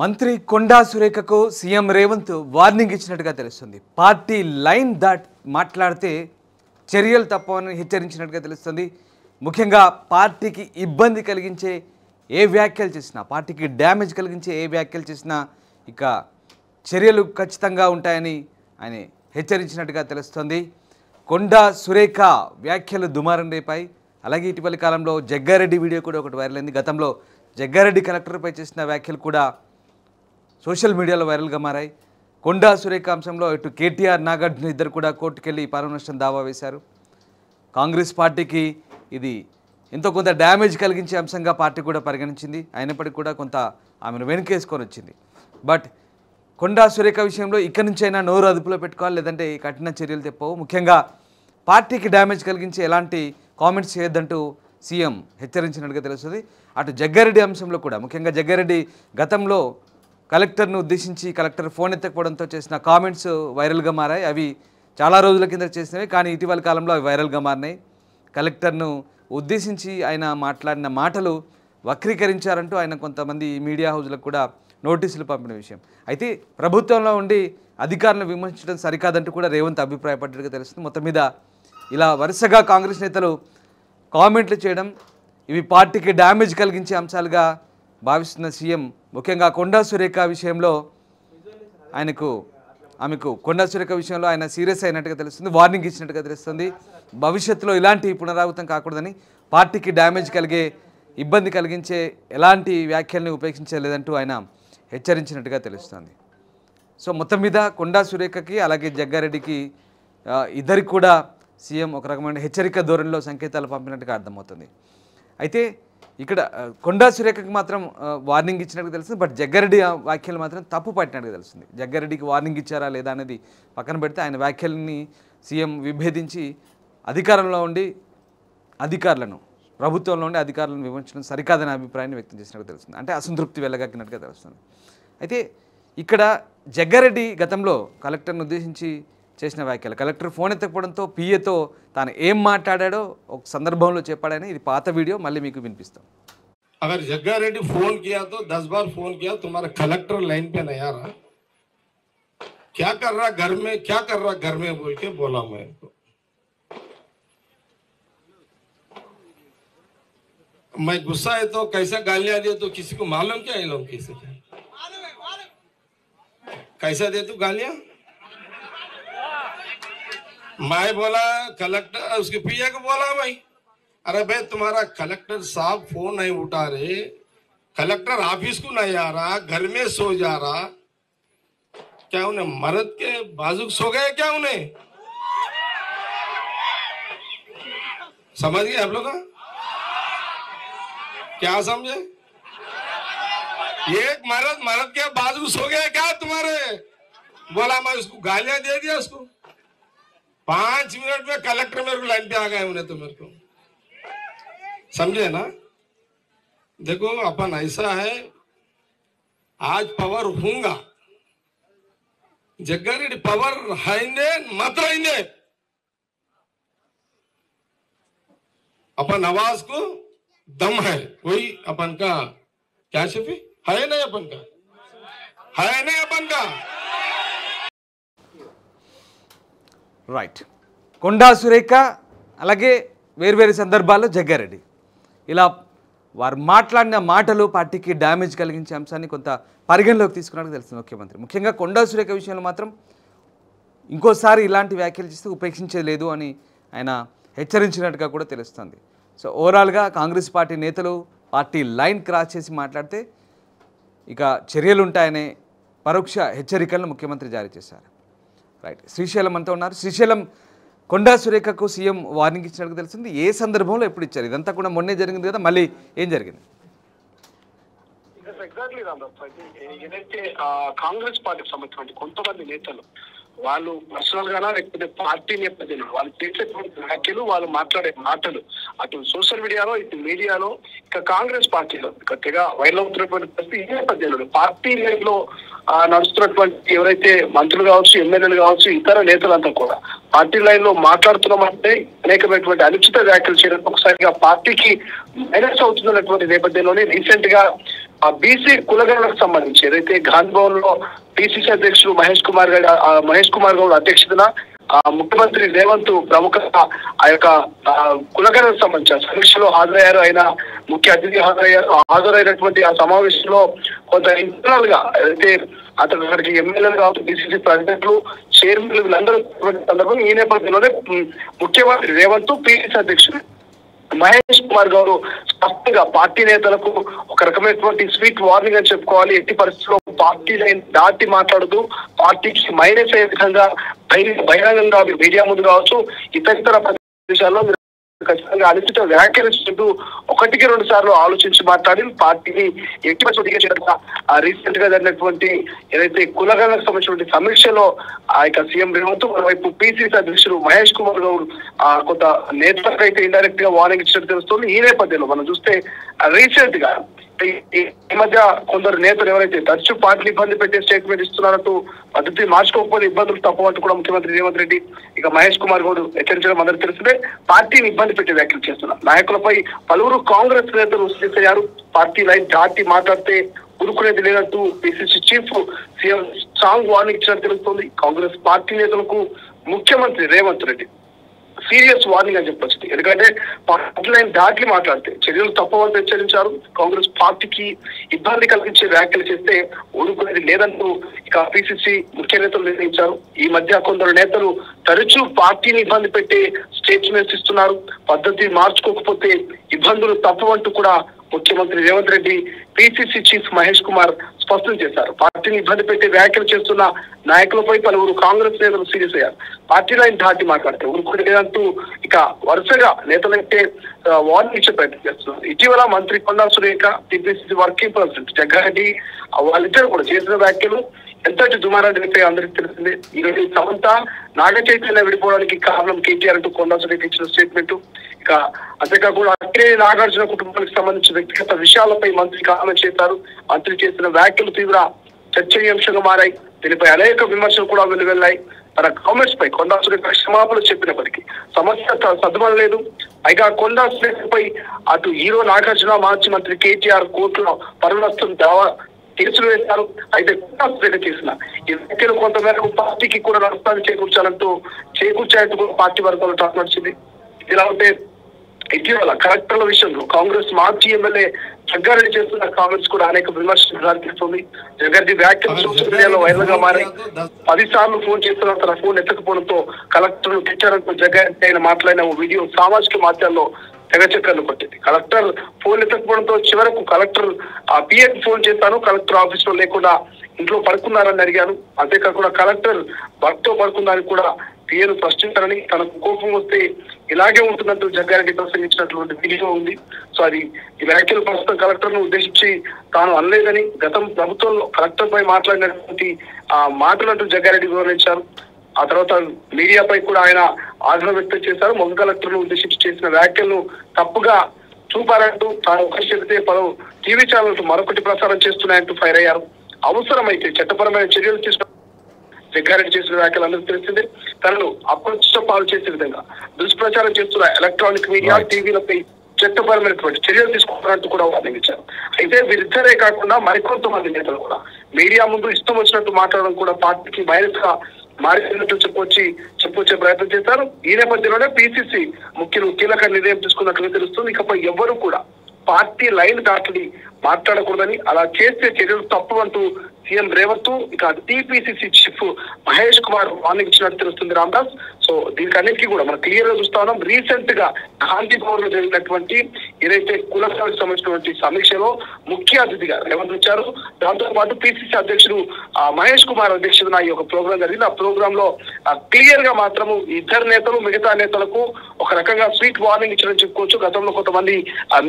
మంత్రి కొండా సురేఖకు CM Revanth warning ఇచ్చినట్టుగా తెలుస్తుంది. పార్టీ లైన్ దాట్ మాట్లాడితే చర్యలు తప్పవని హెచ్చరించినట్టుగా తెలుస్తుంది. ముఖ్యంగా పార్టీకి ఇబ్బంది కలిగించే ఏ వ్యాఖ్యలు చేసినా పార్టీకి డ్యామేజ్ కలిగించే ఏ వ్యాఖ్యలు చేసినా ఇక చర్యలు ఖచ్చితంగా ఉంటాయని ఆయన హెచ్చరించినట్టుగా తెలుస్తుంది. కొండా సురేఖ వ్యాఖ్యలు దుమారం రేపాయి. అలాగే ఇటీవలి కాలంలో జగ్గారెడ్డి వీడియో కూడా ఒకటి వైరల్ అయింది. గతంలో జగ్గారెడ్డి కలెక్టర్పై చేసిన వ్యాఖ్యలు కూడా సోషల్ మీడియాలో వైరల్గా మారాయి. కొండా సురేఖ అంశంలో ఇటు కేటీఆర్ నాగార్జున ఇద్దరు కూడా కోర్టుకెళ్ళి పరమనష్టం నష్టం దావా వేశారు. కాంగ్రెస్ పార్టీకి ఇది ఎంతో కొంత డ్యామేజ్ కలిగించే అంశంగా పార్టీ కూడా పరిగణించింది. అయినప్పటికీ కూడా కొంత ఆమెను వెనుకేసుకొని వచ్చింది. బట్ కొండా సురేఖ విషయంలో ఇక్కడి నుంచైనా నోరు అదుపులో పెట్టుకోవాలి లేదంటే కఠిన చర్యలు తెప్పవు. ముఖ్యంగా పార్టీకి డ్యామేజ్ కలిగించే ఎలాంటి కామెంట్స్ చేయొద్దంటూ సీఎం హెచ్చరించినట్టుగా తెలుస్తుంది. అటు జగ్గారెడ్డి అంశంలో కూడా ముఖ్యంగా జగ్గారెడ్డి గతంలో కలెక్టర్ను ఉద్దేశించి కలెక్టర్ ఫోన్ ఎత్తకపోవడంతో చేసిన కామెంట్స్ వైరల్గా మారాయి. అవి చాలా రోజుల కింద చేసినవి కానీ ఇటీవల కాలంలో అవి వైరల్గా మారినాయి. కలెక్టర్ను ఉద్దేశించి ఆయన మాట్లాడిన మాటలు వక్రీకరించారంటూ ఆయన కొంతమంది మీడియా హౌజ్లకు కూడా నోటీసులు పంపిన విషయం. అయితే ప్రభుత్వంలో ఉండి అధికారులను విమర్శించడం సరికాదంటూ కూడా రేవంత్ అభిప్రాయపడ్డట్టుగా తెలుస్తుంది. మొత్తం మీద ఇలా వరుసగా కాంగ్రెస్ నేతలు కామెంట్లు చేయడం ఇవి పార్టీకి డ్యామేజ్ కలిగించే అంశాలుగా భావిస్తున్న సీఎం ముఖ్యంగా కొండా సురేఖ విషయంలో ఆయనకు ఆమెకు కొండా సురేఖ విషయంలో ఆయన సీరియస్ అయినట్టుగా తెలుస్తుంది వార్నింగ్ ఇచ్చినట్టుగా తెలుస్తుంది. భవిష్యత్తులో ఇలాంటి పునరావృతం కాకూడదని పార్టీకి డ్యామేజ్ కలిగే ఇబ్బంది కలిగించే ఎలాంటి వ్యాఖ్యల్ని ఉపేక్షించలేదంటూ ఆయన హెచ్చరించినట్టుగా తెలుస్తుంది. సో మొత్తం మీద కొండా సురేఖకి అలాగే జగ్గారెడ్డికి ఇద్దరికి కూడా సీఎం ఒక రకమైన హెచ్చరిక ధోరణిలో సంకేతాలు పంపినట్టుగా అర్థమవుతుంది. అయితే ఇక్కడ కొండా సురేఖకి మాత్రం వార్నింగ్ ఇచ్చినట్టుగా తెలుస్తుంది. బట్ జగ్గారెడ్డి వ్యాఖ్యలు మాత్రం తప్పు పట్టినట్టుగా తెలుస్తుంది. జగ్గారెడ్డికి వార్నింగ్ ఇచ్చారా లేదా అనేది పక్కన పెడితే ఆయన వ్యాఖ్యల్ని సీఎం విభేదించి అధికారంలో ఉండి అధికారులను ప్రభుత్వంలో ఉండి అధికారులను విమర్శించడం సరికాదనే అభిప్రాయాన్ని వ్యక్తం చేసినట్టు తెలుస్తుంది. అంటే అసంతృప్తి వెళ్ళగక్కినట్టుగా తెలుస్తుంది. అయితే ఇక్కడ జగ్గారెడ్డి గతంలో కలెక్టర్ను ఉద్దేశించి చేసిన వ్యాఖ్యలు కలెక్టర్ ఫోన్ ఎత్తకపోవడంతో పిఏతో తాను ఏం మాట్లాడాడో ఒక సందర్భంలో చెప్పాడని ఇది పాత వీడియో మళ్ళీ మీకు వినిపిస్తాం अगर जग्गा रेड्डी फोन किया तो दस बार फोन किया तुम्हारा कलेक्टर लाइन पे नहीं आ रहा क्या कर रहा घर में क्या कर रहा घर में बोल के बोला मैं इनको मैं गुस्सा है तो कैसा गालियां दिए तो किसी को मालूम क्या ये लोग कैसे थे कैसा दे तू गालियां मैं बोला कलेक्टर उसके पिया को बोला भाई। अरे भाई, तुम्हारा कलेक्टर साहब फ़ोन नहीं उठा रहे कलेक्टर ऑफ़िस को नहीं आ रहा, घर में सो जा रहा। क्या उन्हें मर्द के बाजू सो गए क्या उन्हें? समझ गए आप लोग? क्या समझे? एक मर्द मर्द के बाजू सो गए क्या तुम्हारे? बोला, मैं उसको गालियाँ दे दिया उसको। पाँच मिनट में कलेक्टर मेरे को लाइन पे आ गए उन्हें तो मेरे को। समझे ना? देखो, अपन ऐसा है, आज पवर होगा जग्गारेड्डी पवर है मत रहेंगे अपन आवाज़ को दम है, वही अपन का, क्या शफी? है नहीं अपन का? है नहीं अपन का? రైట్ కొండా సురేఖ అలాగే వేర్వేరు సందర్భాల్లో జగ్గారెడ్డి. ఇలా వారు మాట్లాడిన మాటలు పార్టీకి డ్యామేజ్ కలిగించే అంశాన్ని కొంత పరిగణలోకి తీసుకున్నట్టు తెలుస్తుంది ముఖ్యమంత్రి. ముఖ్యంగా కొండా సురేఖ విషయంలో మాత్రం ఇంకోసారి ఇలాంటి వ్యాఖ్యలు చేస్తే ఉపేక్షించలేదు అని ఆయన హెచ్చరించినట్టుగా కూడా తెలుస్తుంది. సో ఓవరాల్గా కాంగ్రెస్ పార్టీ నేతలు పార్టీ లైన్ క్రాస్ చేసి మాట్లాడితే ఇక చర్యలుంటాయనే పరోక్ష హెచ్చరికలను ముఖ్యమంత్రి జారీ చేశారు. రైట్ శ్రీశైలం అంతా ఉన్నారు. శ్రీశైలం కొండా సురేఖకు సీఎం వార్నింగ్ ఇచ్చినట్టు తెలిసింది. ఏ సందర్భంలో ఎప్పుడు ఇచ్చారు? ఇదంతా కూడా మొన్నే జరిగింది కదా మళ్ళీ ఏం జరిగింది? ఎగ్జాక్ట్లీ ఏదైతే కాంగ్రెస్ పార్టీకి సంబంధించిన కొంతమంది నేతలు వాళ్ళు పర్సనల్ గానా లేకపోతే పార్టీ నేపథ్యంలో వాళ్ళు చేసేటువంటి వ్యాఖ్యలు వాళ్ళు మాట్లాడే మాటలు అటు సోషల్ మీడియాలో ఇటు మీడియాలో ఇక కాంగ్రెస్ పార్టీలో ఇక తెగ వైరల్ అవుతున్నటువంటి పరిస్థితి ఈ నేపథ్యంలో పార్టీ లో నడుస్తున్నటువంటి ఎవరైతే మంత్రులు కావచ్చు ఎమ్మెల్యేలు కావచ్చు ఇతర నేతలంతా కూడా పార్టీ లైన్లో మాట్లాడుతున్నామంటే అనేకమైనటువంటి అనుచిత వ్యాఖ్యలు చేయడం ఒకసారిగా పార్టీకి మైనస్ అవుతున్నటువంటి నేపథ్యంలోనే రీసెంట్గా ఆ బీసీ కులగణలకు సంబంధించి ఏదైతే గాంధీ భవన్లో పిసిసి అధ్యక్షుడు మహేష్ కుమార్ గారి మహేష్ కుమార్ గౌడ్ అధ్యక్షతన ఆ ముఖ్యమంత్రి రేవంత్ ప్రముఖ ఆ యొక్క ఆ, కులగణకు సంబంధించిన సమీక్షలో హాజరయ్యారు. ఆయన ముఖ్య అతిథి హాజరయ్యారు హాజరైనటువంటి ఆ సమావేశంలో కొంత ఇంటర్నల్గా అయితే అతను అక్కడికి ఎమ్మెల్యేలు కావచ్చు బీసీసీ ప్రెసిడెంట్లు చైర్మన్లు వీళ్ళందరూ సందర్భం ఈ నేపథ్యంలోనే ముఖ్యమంత్రి రేవంత్ పిఎస్ అధ్యక్షుడు మహేష్ కుమార్ గారు స్పష్టంగా పార్టీ నేతలకు ఒక రకమైనటువంటి స్వీట్ వార్నింగ్ అని చెప్పుకోవాలి. ఎట్టి పరిస్థితుల్లో పార్టీ లైన్ దాటి మాట్లాడుతూ పార్టీకి మైనస్ అయ్యే విధంగా బహిరంగ- బహిరంగంగా మీడియా ముందు కావచ్చు ఇతర ఇతర ప్రదేశాల్లో ఖచ్చితంగా అలిసిట వ్యాఖ్యానిస్తుంటూ ఒకటికి రెండు సార్లు ఆలోచించి మాట్లాడి పార్టీని ఎట్టి పరిస్థితుల్లో రీసెంట్గా జరిగినటువంటి ఏదైతే కులగణకు సంబంధించినటువంటి సమీక్షలో ఆ యొక్క సీఎం రేవంత్ మరోవైపు పిసిసి అధ్యక్షుడు మహేష్ కుమార్ గౌడ్ ఆ కొంత నేతలకు అయితే ఇండైరెక్ట్గా వార్నింగ్ ఇచ్చినట్టు తెలుస్తుంది. ఈ నేపథ్యంలో మనం చూస్తే రీసెంట్గా ఈ- మధ్య కొందరు నేతలు ఎవరైతే తరచు పార్టీని ఇబ్బంది పెట్టే స్టేట్మెంట్ ఇస్తున్నారంటూ పద్ధతి మార్చుకోకపోతే ఇబ్బందులు తప్పవంటూ కూడా ముఖ్యమంత్రి రేవంత్ రెడ్డి ఇక మహేష్ కుమార్ గౌడ్ హెచ్చరించడం అందరూ తెలిసిందే. పార్టీని ఇబ్బంది పెట్టే వ్యాఖ్యలు చేస్తున్నారు. నాయకులపై పలువురు కాంగ్రెస్ నేతలు అయ్యారు పార్టీ లైన్ దాటి మాట్లాడితే ఉరుకునేది లేనట్టు PCC chief CM strong warning ఇచ్చినట్టు తెలుస్తోంది. కాంగ్రెస్ పార్టీ నేతలకు ముఖ్యమంత్రి రేవంత్ రెడ్డి సీరియస్ వార్నింగ్ అని చెప్పొచ్చు. ఎందుకంటే పార్టీ లైన్ దాటి మాట్లాడితే చర్యలు తప్పవని హెచ్చరించారు. కాంగ్రెస్ పార్టీకి ఇబ్బంది కలిగించే వ్యాఖ్యలు చేస్తే ఊరుకునేది లేదంటూ ఇక పిసిసి ముఖ్య నేతలు నిర్ణయించారు. ఈ మధ్య కొందరు నేతలు తరచూ పార్టీని ఇబ్బంది పెట్టే స్టేట్మెంట్స్ ఇస్తున్నారు పద్ధతి మార్చుకోకపోతే ఇబ్బందులు తప్పవంటూ కూడా ముఖ్యమంత్రి రేవంత్ రెడ్డి పిసిసి చీఫ్ మహేష్ కుమార్ స్పష్టం చేశారు. పార్టీని ఇబ్బంది పెట్టే వ్యాఖ్యలు చేస్తున్న నాయకులపై పలువురు కాంగ్రెస్ నేతలు సీరియస్ అయ్యారు. పార్టీ లైన్ దాటి మాట్లాడితే ఊరుకుంటూ ఇక వరుసగా నేతలైతే వార్నింగ్ ఇచ్చే ప్రయత్నం చేస్తున్నారు. ఇటీవల మంత్రి Konda Surekha TPCC working president Jaggareddy వాళ్ళిద్దరు కూడా చేసిన వ్యాఖ్యలు ఎంతటి దుమారాన్ని అందరికీ తెలిసిందే ఈరోజు సమంత నాగ చైతన్య విడిపోవడానికి కారణం కేటీఆర్ అంటూ కొండా సురేఖ ఇచ్చిన స్టేట్మెంట్ ఇక అంతేకాకుండా అక్కే నాగార్జున కుటుంబానికి సంబంధించిన వ్యక్తిగత విషయాలపై మంత్రి కామెంట్ చేశారు. మంత్రి చేసిన వ్యాఖ్యలు తీవ్ర చర్చనీయాంశంగా మారాయి. దీనిపై అనేక విమర్శలు కూడా వెలువెళ్ళాయి తన కామెంట్స్ పై కొండా సురేఖ క్షమాపణలు చెప్పినప్పటికీ సమస్య త- సద్దుమణలేదు పైగా కొండా సురేఖపై అటు హీరో నాగార్జున మాజీ మంత్రి కేటీఆర్ కోర్టులో పరునష్టం దావా కేసులు వేశారు అయితే కొండా చేసిన ఈ వ్యాఖ్యలు కొంతమేరకు పార్టీకి కూడా నష్టాన్ని చేకూర్చాలంటూ చేకూర్చాయంటూ కూడా పార్టీ వర్గాలు టాక్ నడిచింది. ఇలా ఉంటే ఇటీవల కలెక్టర్ల విషయంలో కాంగ్రెస్ మాజీ ఎమ్మెల్యే జగ్గారెడ్డి చేస్తున్న కామెంట్స్ కూడా అనేక విమర్శలు దారితీస్తుంది. జగ్గారెడ్డి వ్యాఖ్యలు సోషల్ మీడియాలో వైరల్గా మారాయి. పది సార్లు ఫోన్ చేస్తున్న తన ఫోన్ ఎత్తకపోవడంతో కలెక్టర్ తెచ్చారంటూ జగ్గారెడ్డి ఆయన మాట్లాడిన ఓ వీడియో సామాజిక మాధ్యమాల్లో తెగచక్కర్లు కొట్టింది. కలెక్టర్ ఫోన్ ఎత్తకపోవడంతో చివరకు కలెక్టర్ ఆ పిఎకి ఫోన్ చేస్తాను కలెక్టర్ ఆఫీస్లో లేకుండా ఇంట్లో పడుకున్నారని అడిగాను. అంతేకాకుండా కలెక్టర్ భర్తతో పడుకున్నారని కూడా పిఎన్ ప్రశ్నించారని తనకు కోపం వస్తే ఇలాగే ఉంటుందంటూ జగ్గారెడ్డి ప్రసంగించినటువంటి వీడియో ఉంది. సో అది ఈ వ్యాఖ్యలు ప్రస్తుతం కలెక్టర్ను ఉద్దేశించి తాను అనలేదని గతం ప్రభుత్వంలో కలెక్టర్ పై మాట్లాడినటువంటి ఆ మాటలంటూ జగ్గారెడ్డి వివరించారు. ఆ తర్వాత మీడియాపై కూడా ఆయన ఆగ్రహం వ్యక్తం చేశారు. మొగ్గ కలెక్టర్ను ఉద్దేశించి చేసిన వ్యాఖ్యలను తప్పుగా చూపారంటూ తాను ఒకటి చెబితే పలు టీవీ ఛానల్స్ మరొకటి ప్రసారం చేస్తున్నాయంటూ ఫైర్ అయ్యారు. అవసరమైతే చట్టపరమైన చర్యలు తీసుకు జగ్గారెడ్డి చేసిన వ్యాఖ్యలు అందరికీ తెలిసిందే. తనను అప్రతిష్ట పాలు చేసే విధంగా దుష్ప్రచారం చేస్తున్న ఎలక్ట్రానిక్ మీడియా. టీవీలపై చట్టపరమైనటువంటి చర్యలు తీసుకుంటున్నట్టు కూడా వార్నింగ్ ఇచ్చారు అయితే వీరిద్దరే కాకుండా మరికొంతమంది నేతలు కూడా మీడియా ముందు ఇష్టం వచ్చినట్టు మాట్లాడడం కూడా పార్టీకి మైనస్ గా చెప్పొచ్చి చెప్పొచ్చే ప్రయత్నం చేశారు. ఈ నేపథ్యంలోనే పిసిసి ముఖ్యులు కీలక నిర్ణయం తీసుకున్నట్లుగా తెలుస్తుంది. ఇకపై ఎవరు కూడా పార్టీ లైన్ దాటి మాట్లాడకూడదని అలా చేస్తే చర్యలు తప్పు అంటూ సీఎం రేవంత్ ఇక TPCC chief Mahesh Kumar warning ఇచ్చినట్టు తెలుస్తుంది రామ్దాస్. సో దీనికి అన్నిటికీ కూడా మనం క్లియర్గా చూస్తా ఉన్నాం. రీసెంట్గా గాంధీ భవన్లో జరిగినటువంటి ఏదైతే కులసాలకు సంబంధించినటువంటి సమీక్షలో ముఖ్య అతిథిగా రేవంత్ వచ్చారు. దాంతో పాటు పిసిసి అధ్యక్షుడు మహేష్ కుమార్ అధ్యక్షుడు ఈ యొక్క ప్రోగ్రాం జరిగింది. ఆ ప్రోగ్రామ్లో క్లియర్గా మాత్రము ఇద్దరు నేతలు మిగతా నేతలకు ఒక రకంగా స్వీట్ వార్నింగ్ ఇచ్చారని చెప్పుకోవచ్చు. గతంలో కొంతమంది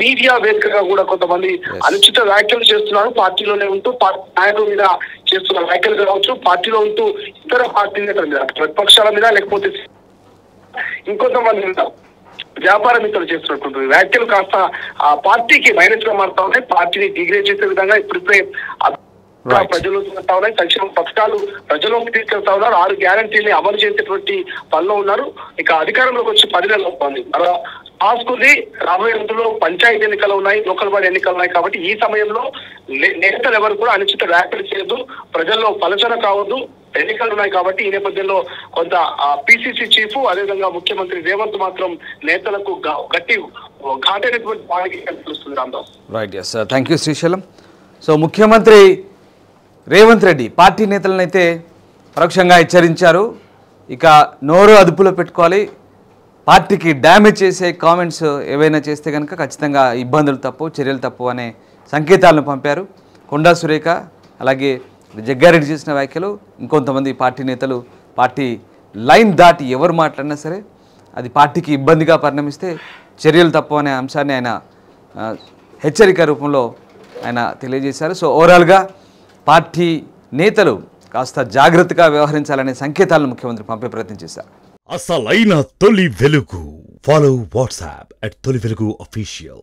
మీడియా వేదికగా కూడా కొంతమంది అనుచిత వ్యాఖ్యలు చేస్తున్నారు. పార్టీలోనే ఉంటూ పార్టీ నాయకుల మీద చేస్తున్న వ్యాఖ్యలు కావచ్చు పార్టీలో ఉంటూ ఇతర పార్టీ నేతల మీద ప్రతిపక్షాల మీద లేకపోతే ఇంకొంతమంది మీద వ్యాపార మిత్రులు చేస్తున్నటువంటి వ్యాఖ్యలు కాస్త ఆ పార్టీకి మైనస్గా మారుతా ఉన్నాయి. పార్టీని డిగ్రేడ్ చేసే విధంగా ఇప్పుడిప్పుడే. ప్రజలు ఉన్నాయి. సంక్షేమ పథకాలు ప్రజల్లోకి తీసుకెళ్తా ఉన్నారు. ఆరు గ్యారంటీని అమలు చేసేటువంటి పనిలో ఉన్నారు. ఇక అధికారంలోకి వచ్చి పది నెలలు అవుతుంది. మరో ఆసుకుని రాబోయే రోజుల్లో పంచాయతీ ఎన్నికలు ఉన్నాయి లోకల్ బాడీ ఎన్నికలు ఉన్నాయి కాబట్టి ఈ సమయంలో లే- నేతలు ఎవరు కూడా అనుచిత వ్యాఖ్యలు చేయొద్దు. ప్రజల్లో పలచన కావద్దు. ఎన్నికలు ఉన్నాయి కాబట్టి ఈ నేపథ్యంలో కొంత పిసిసి చీఫ్ అదేవిధంగా ముఖ్యమంత్రి రేవంత్ మాత్రం నేతలకు గట్టి ఘాటైనటువంటి వాడికి తెలుస్తుంది Ramadas right yes thank you Srisailam. So ముఖ్యమంత్రి రేవంత్ రెడ్డి పార్టీ నేతలను అయితే పరోక్షంగా హెచ్చరించారు. ఇక నోరు అదుపులో పెట్టుకోవాలి. పార్టీకి డ్యామేజ్ చేసే కామెంట్స్ ఏవైనా చేస్తే కనుక ఖచ్చితంగా ఇబ్బందులు తప్పు చర్యలు తప్పు అనే సంకేతాలను పంపారు. కొండా సురేఖ అలాగే జగ్గారెడ్డి చేసిన వ్యాఖ్యలు ఇంకొంతమంది పార్టీ నేతలు పార్టీ లైన్ దాటి ఎవరు మాట్లాడినా సరే అది పార్టీకి ఇబ్బందిగా పరిణమిస్తే చర్యలు తప్పు అనే అంశాన్ని ఆయన హెచ్చరిక రూపంలో ఆయన తెలియజేశారు. సో ఓవరాల్గా పార్టీ నేతలు కాస్త జాగ్రత్తగా వ్యవహరించాలనే సంకేతాలను ముఖ్యమంత్రి పంపే ప్రయత్నం చేశారు. అసలైన తొలి వెలుగు ఫాలో వాట్సాప్ అట్ తొలి వెలుగు అఫీషియల్